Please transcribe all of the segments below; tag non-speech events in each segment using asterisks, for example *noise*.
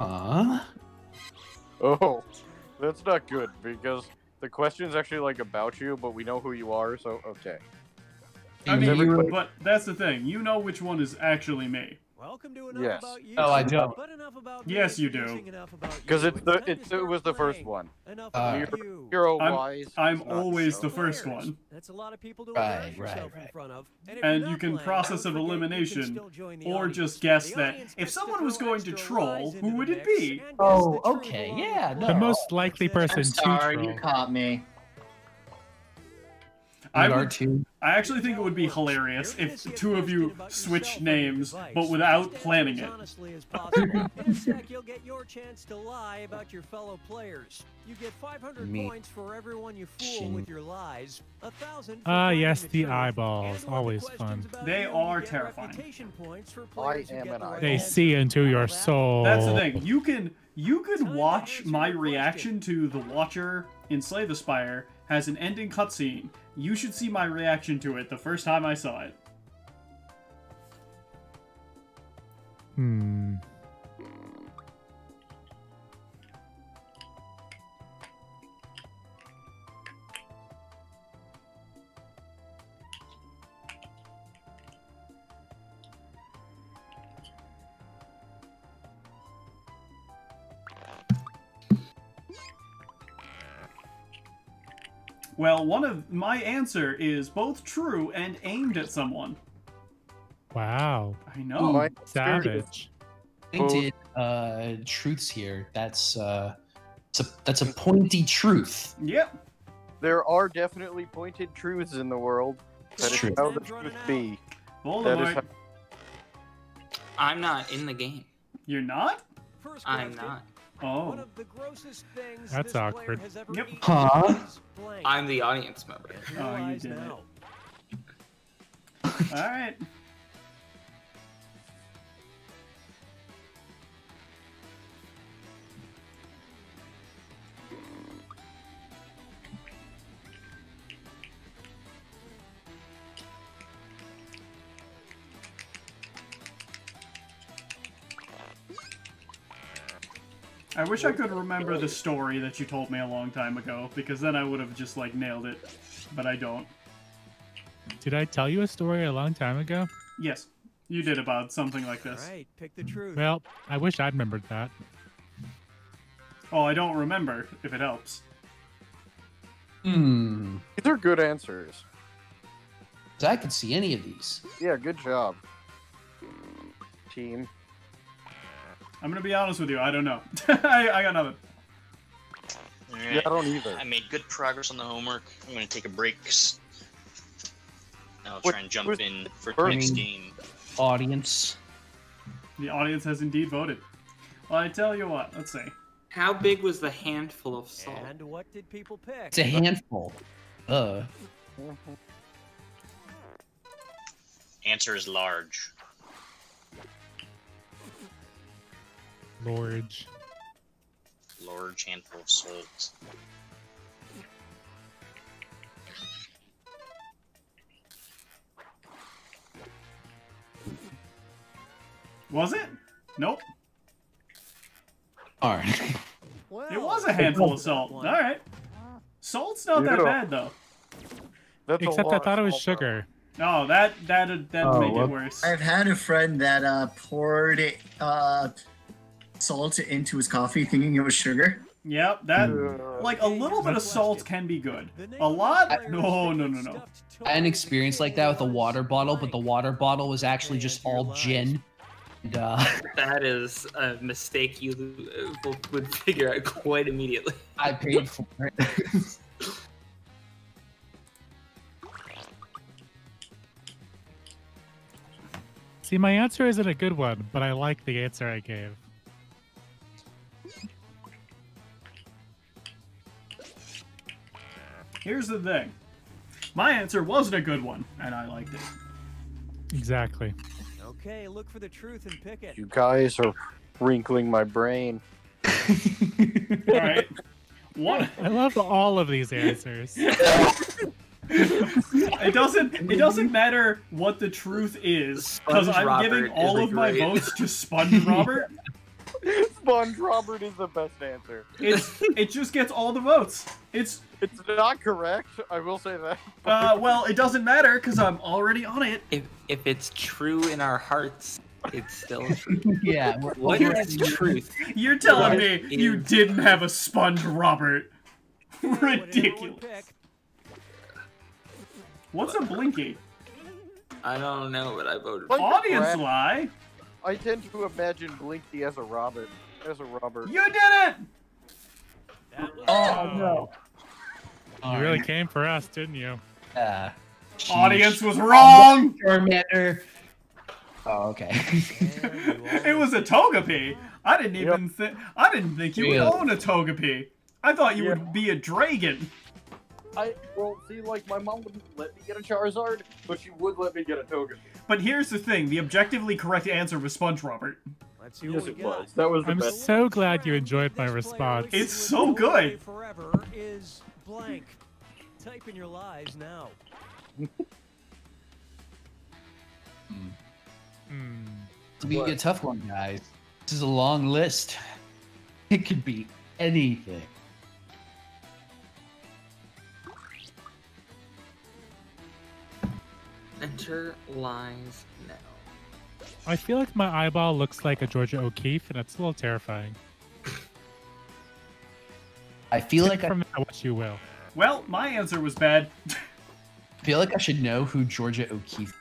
Huh? Oh, that's not good because the question's actually like about you, but we know who you are, so okay. I mean, everybody- but that's the thing. You know which one is actually me. Welcome to enough Yes. about you. Oh, I don't. But enough about Yes, you do. introducing enough about Because it's the it's, it was the first one. Enough Uh, about you. Hero I'm- wise. I'm always so. the first Players. one. That's a lot of people to Right, embarrass right, yourself in right. front of. And, And you're you not can playing, process of forget you can elimination, still join the or just guess that if someone was going to troll, who would it be? Oh, okay, yeah, the no. The most likely person I'm to sorry, troll. you caught me. I would, too. I actually think it would be hilarious if the two of you switch names, but without planning it. Honestly as possible. In a sec, you'll get your chance to lie about your fellow players. You get 500 Me. points for everyone you fool Chin. with your lies. A thousand. Ah, finding yes, the the eyeballs, And when the always fun. They you, you are terrifying. reputation points for players who am an the eye. right They see into your soul. That's the thing. You can you could watch my reaction to the Watcher in Slay the Spire has an ending cutscene. You should see my reaction to it the first time I saw it. Hmm. Well, one of my answer is both true and aimed at someone. Wow. I know. My- Savage. Pointed uh, truths here. That's uh, a, that's a pointy truth. Yep. There are definitely pointed truths in the world. That It's is true. how the truth be. That is Voldemort. how, I'm not in the game. You're not? First I'm question, not. Oh. One of the grossest things That's this awkward. has ever Yep. Huh? I'm the audience member. Oh, you did it. All right. I wish I could remember the story that you told me a long time ago, because then I would have just like nailed it, but I don't. Did I tell you a story a long time ago? Yes, you did about something like this. right, pick the truth. Well, I wish I'd remembered that. Oh, I don't remember, if it helps. Hmm. these are good answers. I could see any of these. Yeah, good job. Team. I'm gonna be honest with you, I don't know. *laughs* I, I got nothing. Yeah, I don't either. I made good progress on the homework. I'm gonna take a break. I'll What- try and jump in for the next game. Audience. The audience has indeed voted. Well, I tell you what, let's see. How big was the handful of salt? And what did people pick? It's a handful. Uh. Answer is large. Lorge. Large handful of salt. Was it? Nope. All right. *laughs* Well, It was a handful of salt. All right. Salt's not that bad though. That's Except I thought it was salt, though. sugar. Oh, that that that Oh, make it worse. I've had a friend that uh, poured uh, salt into his coffee thinking it was sugar. Yep, that Uh, like a little bit of salt can be good. A lot? No, no, no, no. I had an experience like that with a water bottle, but the water bottle was actually just all gin. And, uh, *laughs* That is a mistake you uh, would figure out quite immediately. *laughs* I paid for it. See, my answer isn't a good one, but I like the answer I gave. Here's the thing. My answer wasn't a good one, and I liked it. Exactly. Okay, look for the truth and pick it. You guys are wrinkling my brain. *laughs* All right. What? I love all of these answers. *laughs* It doesn't. It doesn't matter what the truth is, because I'm Robert giving all a of my votes to Sponge Robert. *laughs* Sponge Robert is the best answer. It's *laughs* it just gets all the votes. It's It's not correct. I will say that. uh well, it doesn't matter because I'm already on it. If if it's true in our hearts, it's still *laughs* true. yeah. we're- What we're- is truth? You're telling Right. me you didn't have a sponge, Robert? *laughs* Ridiculous. What's a blinky? I don't know, but I voted. For Audience crap. lie. I tend to imagine Blinky as a Robert. As a Robert. You did it. Oh no. You really came for us, didn't you? Uh, Audience was wrong. Charmander. Oh, okay. *laughs* It was a Togepi. I didn't even think. I didn't think you would own a Togepi. I thought you Yeah. would be a dragon. I well see like my mom wouldn't let me get a Charizard, but she would let me get a Togepi. But here's the thing: the objectively correct answer was Sponge Robert. Let's Yes, what we it got. was. That was the I'm best. so glad you enjoyed my response. It's so good. Forever is blank. Type in your lies now. *laughs* Hmm. It's gonna be a tough one, guys. This is a long list. It could be anything. Enter lies now. I feel like my eyeball looks like a Georgia O'Keeffe, and it's a little terrifying. I feel like I From that, what you will. Well, my answer was bad. I feel like I should know who Georgia O'Keeffe.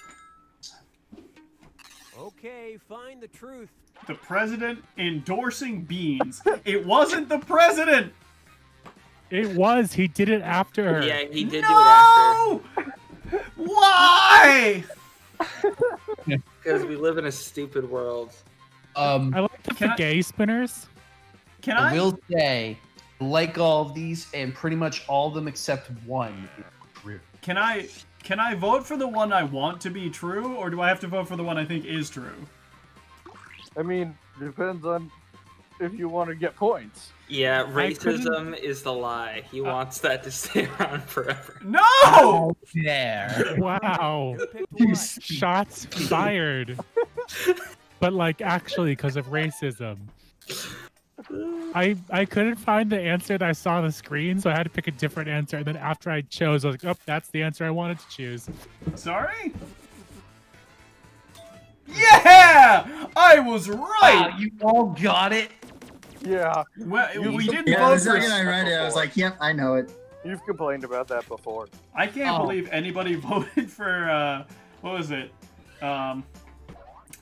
Okay, find the truth. the president endorsing beans. It wasn't the president. It was. He did it after her. Yeah, he did do it after. No! Why? Because we live in a stupid world. Um, I like the, Can I- gay spinners. Can I I? will say, like all of these, and pretty much all of them except one true. Can I? Can I vote for the one I want to be true, or do I have to vote for the one I think is true? I mean, depends on if you want to get points. Yeah, racism is the lie. He uh. wants that to *laughs* stay around forever. No! There. Wow. Who *laughs* You Shots fired. *laughs* but like actually because of racism. I I couldn't find the answer that I saw on the screen, so I had to pick a different answer. And then after I chose, I was like, "Oh, that's the answer I wanted to choose." Sorry. Yeah, I was Wow, right. you all got it. Yeah, well, You- we didn't Yeah, the vote for. second I read it, I was like, yep, I know it. you've complained about that before. I can't Oh. believe anybody *laughs* voted for uh, what was it? Um,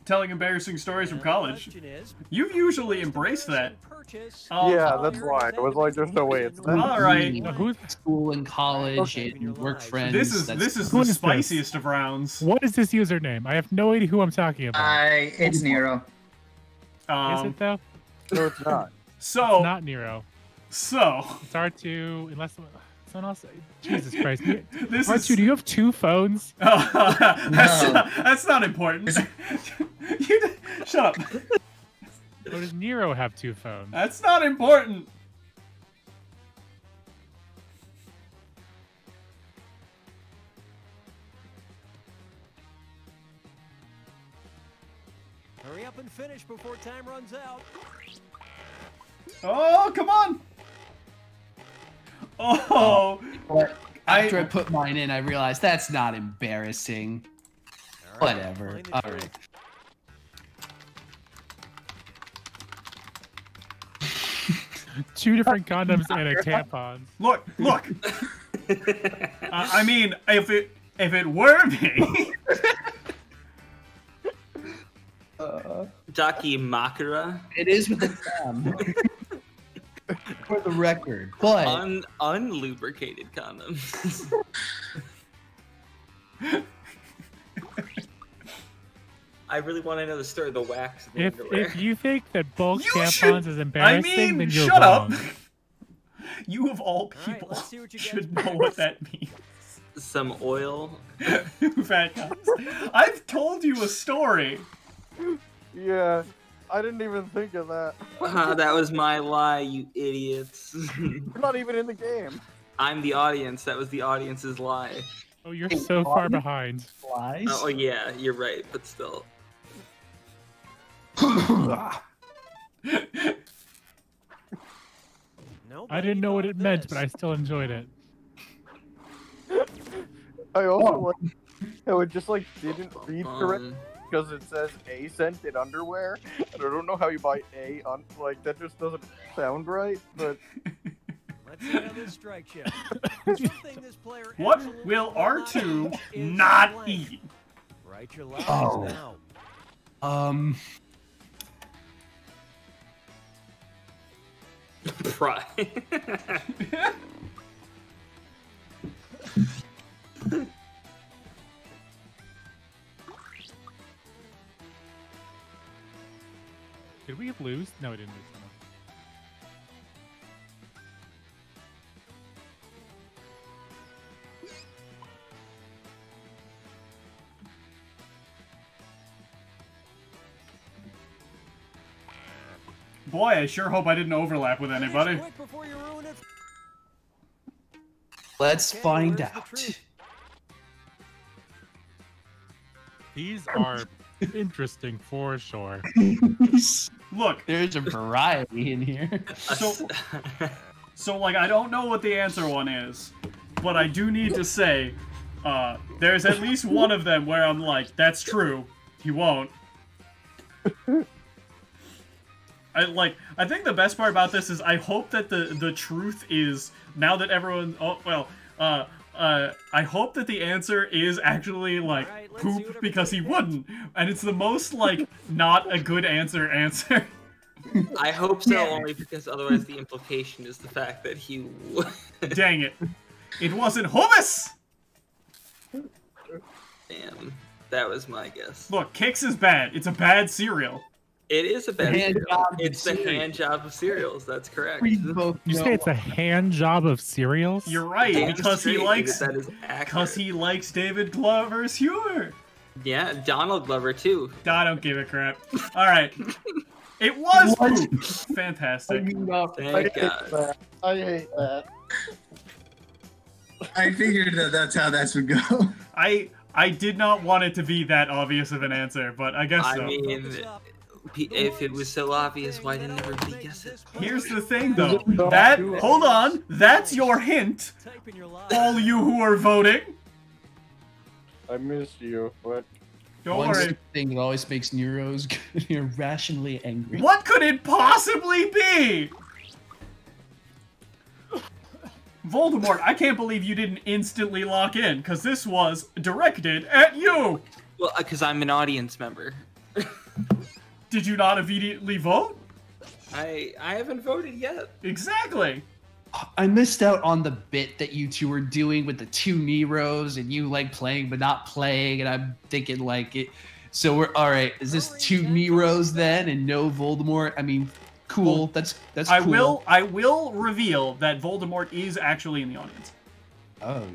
telling embarrassing stories from college. You've usually embraced that. purchase Oh, yeah, that's why. It was like, there's no way it's that. All right. Me, who's School and college Okay. and work friends. This is that's- this is the is this? spiciest of rounds. What is this username? I have no idea who I'm talking about. I, it's Nero. is Um, it though? No, it's not. *laughs* so Not Nero. so It's R2. Unless someone else. Jesus Christ. *laughs* this R2, is do you have two phones? *laughs* that's, No. not, that's not important. you shut up. Or does Nero have two phones? That's not important. hurry up and finish before time runs out. Oh, come on. Oh, But after I, I put mine in, I realized that's not embarrassing. All right, Whatever. find the All truth. right. *laughs* Two different condoms and a *laughs* tampon. look, look. *laughs* Uh, I mean, if it if it were me, Dakimakura, It is with the M. For the record. But un unlubricated condoms. I really want to know the story of the wax. in the If underwear. if you think that bulk You tampons should- is I embarrassing, mean, then you're shut wrong. up. *laughs* You of all right, people let's see what you guys should know what that means. Some oil. *laughs* Fat guys. I've told you a story. Yeah, I didn't even think of that. Ah, that was my lie, you idiots. *laughs* We're not even in the game. I'm the audience. That was the audience's lie. Oh, you're so far behind. flies. Oh, yeah, you're right, but still. I didn't know what it meant, but I still enjoyed it. I also like how it just like didn't read correctly Um, because it says a scented underwear, and I don't know how you buy a on like that just doesn't sound right. But *laughs* Let's see how this strikes you. *laughs* One this player *laughs* What will R2 eat not blank. eat? Write your lines Oh. now. Um, Pride. Did we lose? No, we didn't lose. No. Boy, I sure hope I didn't overlap with anybody. Quick before you ruin it. let's Okay, find where's the out. These are interesting for sure. *laughs* Look, There's a variety in here. So- so like I don't know what the answer one is, but I do need to say, uh, there's at least one of them where I'm like, that's true. He won't. I like. I think the best part about this is I hope that the the truth is now that everyone. Oh well. Uh. Uh. I hope that the answer is actually like Alright, let's see what poop because he wouldn't, and it's the most like not a good answer answer. I hope so, only because otherwise the implication is the fact that he. would. Dang it! It wasn't hummus. Damn, that was my guess. Look, Kix is bad. It's a bad cereal. It is a bad. hand cereal. job of It's the hand job of cereals. That's correct. We both You say it's a hand job of cereals? You're right Damn because he likes That is because he likes David Glover's humor. Yeah, Donald Glover too. I don't give a crap. All right, it was *laughs* What? poop. Fantastic. Uh, Thank God. I hate that. I figured that that's how that would go. I I did not want it to be that obvious of an answer, but I guess I so. mean, Focus up. p- if it was so obvious, why didn't everybody guess it? Here's the thing, though. That hold on. That's your hint. Type in your lines. All you who are voting. I missed you, but Don't One worry. thing that always makes Nero's *laughs* irrationally angry. What could it possibly be? Voldemort, I can't believe you didn't instantly lock in, because this was directed at you! Well, uh, because I'm an audience member. *laughs* Did you not immediately vote? I I haven't voted yet. Exactly! I missed out on the bit that you two were doing with the two Neros and you like playing but not playing, and I'm thinking like it. So we're all right. Is this two Neros then, and no Voldemort? I mean, cool. That's that's. I cool. will I will reveal that Voldemort is actually in the audience. Oh.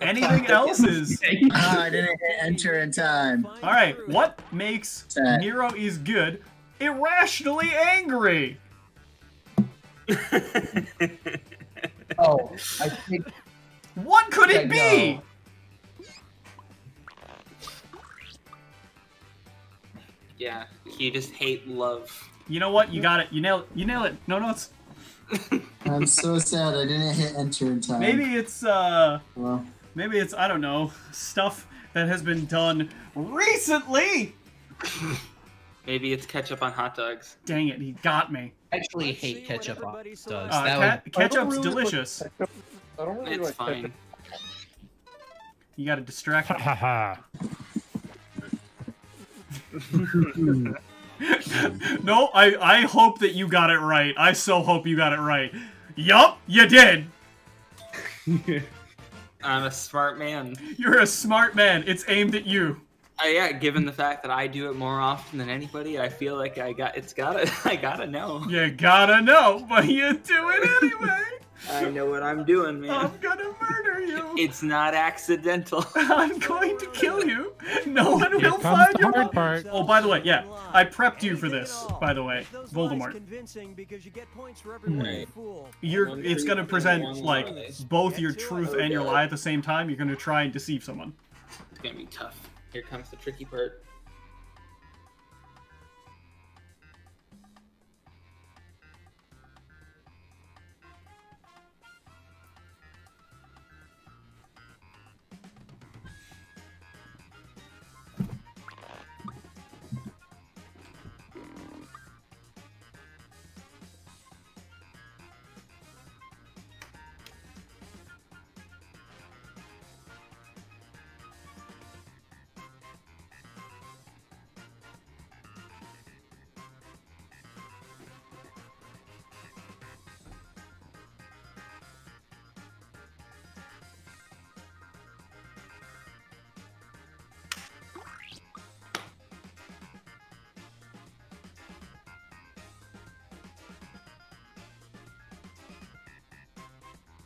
Anything *laughs* else is *laughs* Ah, I didn't hit enter in time. Alright, what makes Sad. Nero is good? Irrationally angry! *laughs* Oh, I think What could it Yeah, be? no. yeah, you just hate love. You know what? You got it. You nailed you nailed it. No notes. I'm so sad I didn't hit enter in time. Maybe it's uh Well, maybe it's I don't know, stuff that has been done recently. Maybe it's ketchup on hot dogs. Dang it, he got me. I actually Let's hate ketchup on hot dogs. Uh, That ca- would- ketchup's really like delicious. I don't really It's like fine. You got to distract Ha ha ha. no, I I hope that you got it right. I so hope you got it right. Yup, you did. *laughs* I'm a smart man. You're a smart man. It's aimed at you. Uh, yeah, given the fact that I do it more often than anybody, I feel like I got it's gotta *laughs* I gotta know. You gotta know, but you do it anyway. I know what I'm doing, man. I'm gonna murder you. It's not accidental. *laughs* I'm going to kill you. No one Here will comes find the you. hard part. Oh, by the way, yeah, I prepped you for this. By the way, Those Voldemort. convincing because you get points for everyone you Right. You're. It's gonna present like both your truth and your lie at the same time. You're gonna try and deceive someone. It's gonna be tough. Here comes the tricky part.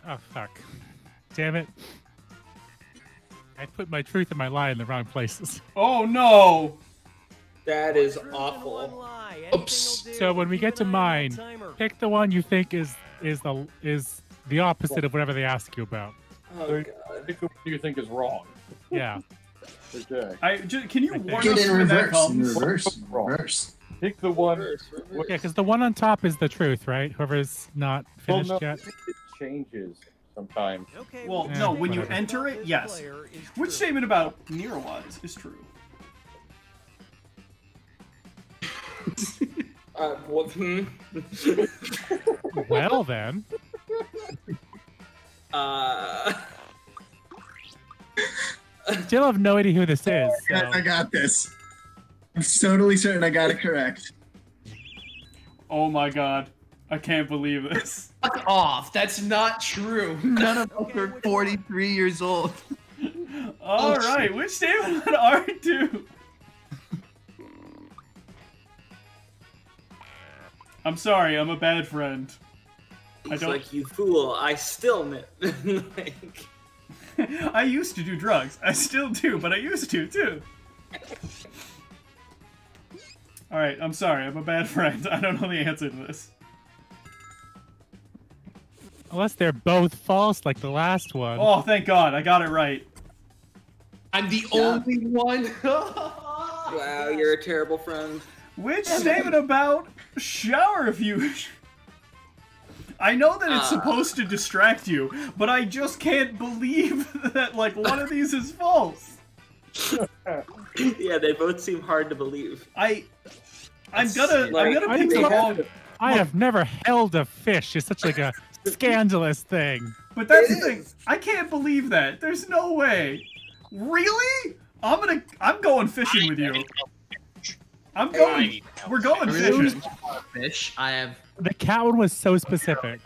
Oh fuck! Damn it! I put my truth and my lie in the wrong places. *laughs* Oh no! That is Turns down to one awful. Oops. So when we get to an eye on mine. Pick the one you think is is the is the opposite of whatever they ask you about. Oh Sorry. god. Pick the one you think is wrong. Yeah. *laughs* Okay. I ju- can you warn Get us in when that reverse, in comes? reverse, in reverse. Pick the one. Reverse, reverse. Yeah, because the one on top is the truth, right? Whoever's not Well, finished no, yet. It changes sometimes. Okay, Well, Yeah, no, when you enter it, yes. Which true. statement about Nerowise is true? *laughs* Uh, what, hmm? *laughs* Well then, *laughs* uh, still have no idea who this is. Guys, I got this. I'm totally certain I got it correct. Oh my god. I can't believe this. Fuck off. That's not true. None of us are 43 years old. *laughs* All Oh, right, shit. which statement about R2? I'm sorry, I'm a bad friend. I it's don't. like you fool. I still kn- *laughs* like. *laughs* I used to do drugs. I still do, but I used to too. All right, I'm sorry. I'm a bad friend. I don't know the answer to this. Unless they're both false, like the last one. Oh, thank God, I got it right. I'm the Yeah. only one. *laughs* Wow, you're a terrible friend. Which statement about shower fusion? I know that it's Ah. supposed to distract you, but I just can't believe *laughs* that like one of these is false. *laughs* yeah, they both seem hard to believe. I, I'm gonna, I'm gonna I pick the think- wrong. I have never held a fish. It's such like a scandalous thing. But that's It the thing. is. I can't believe that. There's no way. Really? I'm gonna. I'm going fishing with you. I'm going. We're going fishing. Fish. I have. The cat one was so specific.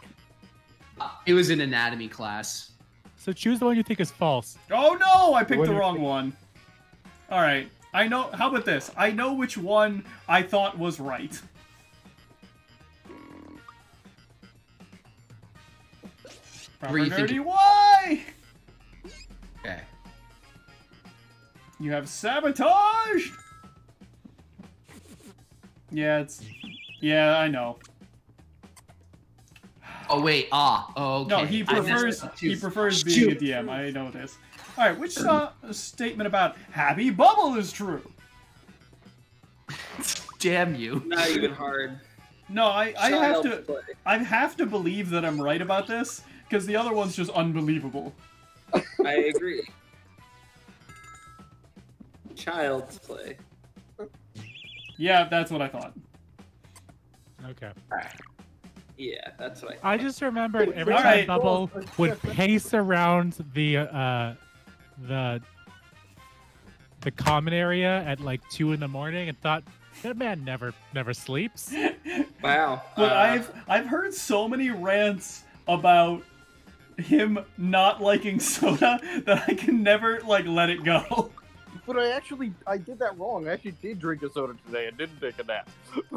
uh, It was an anatomy class. So choose the one you think is false. Oh no! I picked What the wrong think? one. All right. I know. How about this? I know which one I thought was right. Proper Were you nerdy thinking- why? Okay. You have sabotage. Yeah, it's. Yeah, I know. Oh wait. Ah. Oh. Okay. No, he prefers he prefers being a DM. I know this. All right, which uh, statement about Happy Bubble is true? *laughs* Damn you. Not even hard. No, I, I have to play. I have to believe that I'm right about this because the other one's just unbelievable. I agree. Child's play. Yeah, that's what I thought. Okay. Yeah, that's what I. I just remembered every All time right. Bubble would pace around the uh the the common area at like two in the morning and thought that man never never sleeps. Wow. But uh, I've I've heard so many rants about him not liking soda *laughs* that I can never like let it go. *laughs* But I actually, I did that wrong. I actually did drink a soda today and didn't take a nap.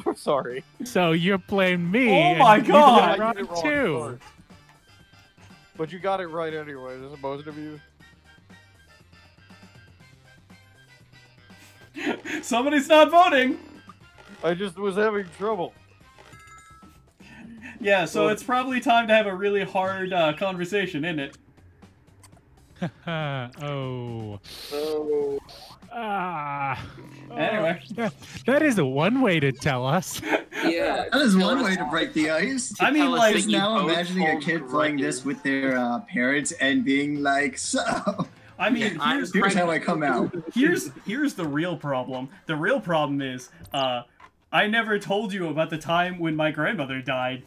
I'm *laughs* sorry. So you're blaming me. Oh my you did it God. I got it wrong, too. sorry. But you got it right anyway, as most of you. Somebody's not voting. I just was having trouble. Yeah, so Well- it's probably time to have a really hard uh, conversation, isn't it? *laughs* oh. Oh. Ah. Anyway. That- that is one way to tell us. *laughs* Yeah. That is one way to break the ice. I mean, like, Just now imagining a kid playing this with their uh, parents and being like, so I mean, I'm here's here's how I come out. here's here's the real problem. The real problem is, uh, I never told you about the time when my grandmother died,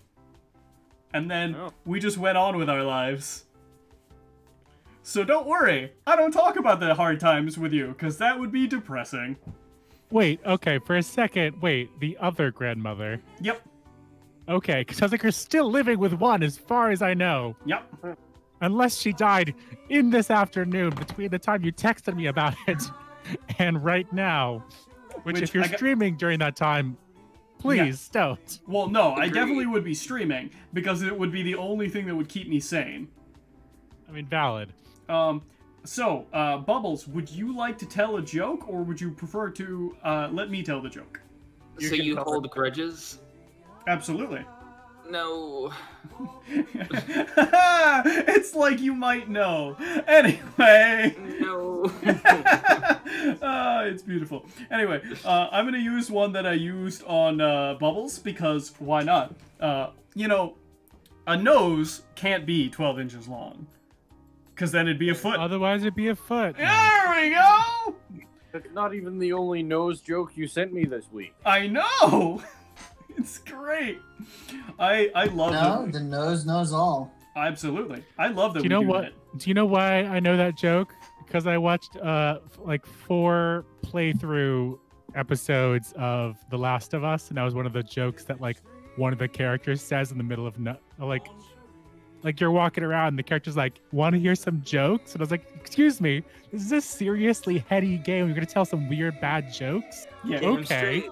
and then Oh. we just went on with our lives. So don't worry, I don't talk about the hard times with you, because that would be depressing. Wait, okay, for a second, wait, the other grandmother. Yep, Okay, because I was like, you're still living with one as far as I know. yep. Unless she died in this afternoon between the time you texted me about it *laughs* and right now. Which, Which if you're got- streaming during that time, please don't. Well, no, I definitely would be streaming because it would be the only thing that would keep me sane. I mean, valid. Um, so, uh, Bubbles, would you like to tell a joke, or would you prefer to uh, let me tell the joke? You so you hold grudges? Absolutely. No. *laughs* it's like you might know. Anyway. No. *laughs* Ah, it's beautiful. Anyway, uh, I'm gonna use one that I used on uh, Bubbles because why not? Uh, you know, a nose can't be 12 inches long, because then it'd be a foot. Otherwise, it'd be a foot. There we go. That's not even the only nose joke you sent me this week. I know. *laughs* *laughs* It's great. I I love No, the nose knows all. Absolutely. I love that. Do you know do what? That. Do you know why I know that joke? Because I watched uh like four playthrough episodes of The Last of Us, and that was one of the jokes that like one of the characters says in the middle of no- like like you're walking around and the character's like, "Want to hear some jokes?" And I was like, "Excuse me, this is a seriously heady game. You're gonna tell some weird bad jokes? Yeah. Damn Okay.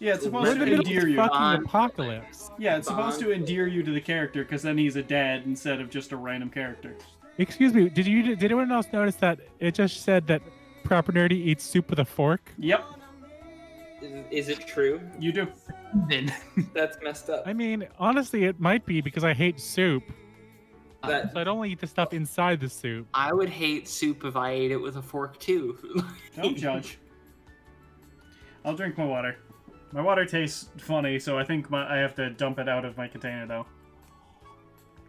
Straight. Yeah, it's supposed in to endear you. fucking apocalypse." Yeah, it's supposed to endear you to the character because then he's a dad instead of just a random character. Excuse me, did you did anyone else notice that it just said that proper nerdy eats soup with a fork? Yep, Is, is it true? you do. Then *laughs* That's messed up. I mean, honestly, it might be because I hate soup. That So I'd only eat the stuff inside the soup. I would hate soup if I ate it with a fork too. Don't judge. I'll drink my water. My water tastes funny, so I think my, I have to dump it out of my container though.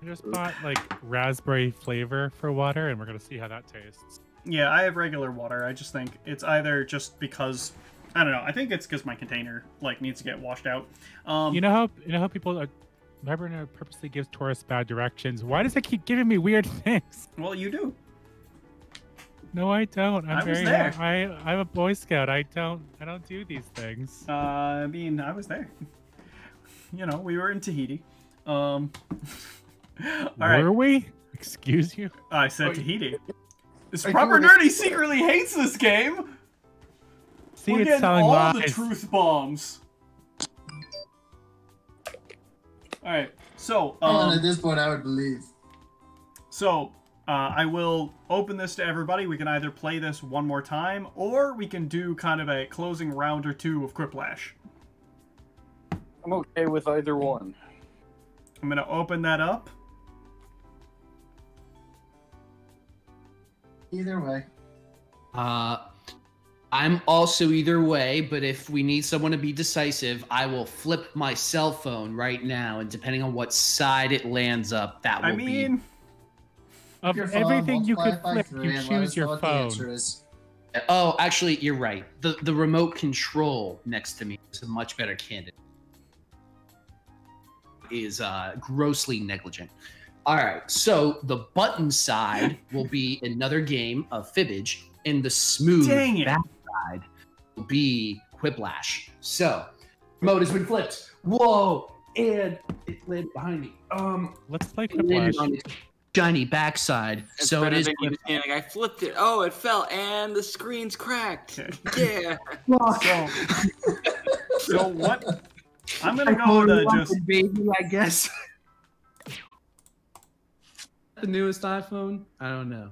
I just bought like raspberry flavor for water, and we're gonna see how that tastes. Yeah, I have regular water. I just think it's either just because I don't know. I think it's because my container like needs to get washed out. Um, You know how you know how people are. Remember, purposely gives tourists bad directions. Why does it keep giving me weird *laughs* things? well, you do. No, I don't. I'm I was very. there. I I'm a Boy Scout. I don't. I don't do these things. Uh, I mean, I was there. *laughs* You know, we were in Tahiti. Um, *laughs* all right. Were we? *laughs* Excuse you. I said Tahiti. This proper do- nerdy secretly hates this game. See, We're it's getting all lies. the truth bombs. All right, so and um, at this point, I would believe. so uh, I will open this to everybody. We can either play this one more time, or we can do kind of a closing round or two of Quiplash. I'm okay with either one. I'm gonna open that up. Either way. uh, I'm also either way, but if we need someone to be decisive, I will flip my cell phone right now, and depending on what side it lands up, that will I mean, Of phone, everything you could flip, you and let us choose your phone. answer is. be. Oh, actually, you're right. The the remote control next to me is a much better candidate. Is uh, grossly negligent. All right, so the button side will be *laughs* another game of fibbage, and the smooth back side will be Quiplash. So, remote has been flipped. Whoa! And it landed behind me. Um, Let's play Quiplash. On its shiny backside. It's so it better is. than you being like, I flipped it. Oh, it fell, and the screen's cracked. Yeah. so so what? I'm gonna I go totally to uh, just the baby, I guess. *laughs* the newest iPhone? I don't know.